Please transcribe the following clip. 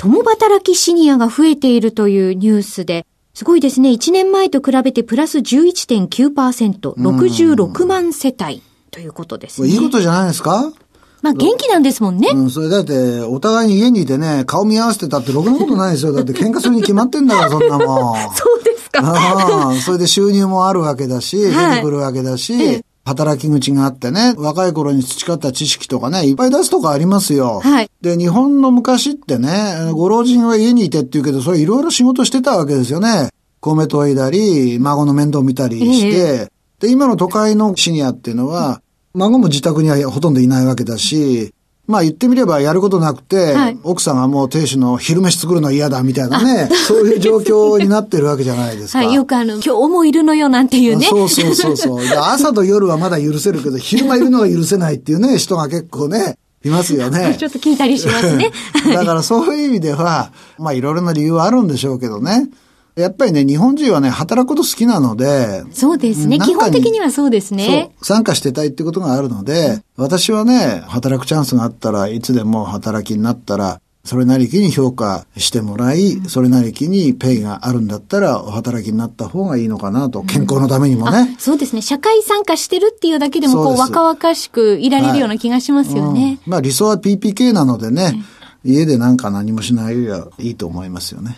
共働きシニアが増えているというニュースで、すごいですね。1年前と比べてプラス11.9%、66万世帯ということですね。いいことじゃないですか？まあ元気なんですもんね。うん、それだって、お互いに家にいてね、顔見合わせてたってろくなことないですよ。だって喧嘩するに決まってんだから、そんなもん。そうですか。それで収入もあるわけだし、出てくるわけだし、働き口があってね、若い頃に培った知識とかね、いっぱい出すとかありますよ。はいで、日本の昔ってね、ご老人は家にいてって言うけど、それいろいろ仕事してたわけですよね。米研いだり、孫の面倒見たりして、で、今の都会のシニアっていうのは、孫も自宅にはほとんどいないわけだし、まあ言ってみればやることなくて、はい奥さんがもう亭主の昼飯作るの嫌だみたいなね、そういう状況になってるわけじゃないですか。はい、よくあの、今日もいるのよなんていうね。そうそうそうそう。で朝と夜はまだ許せるけど、昼間いるのが許せないっていうね、人が結構ね、いますよね。ちょっと聞いたりしますね。だからそういう意味では、まあいろいろな理由はあるんでしょうけどね。やっぱりね、日本人はね、働くこと好きなので、そうですね。うん基本的にはそうですね。参加してたいってことがあるので、私はね、働くチャンスがあったらいつでも働きになったら、それなりきに評価してもらい、それなりきにペイがあるんだったら、お働きになった方がいいのかなと、健康のためにもね。そうですね。社会参加してるっていうだけでも、こう、若々しくいられるような気がしますよね。うんまあ理想は PPK なのでね、家でなんか何もしないよりはいいと思いますよね。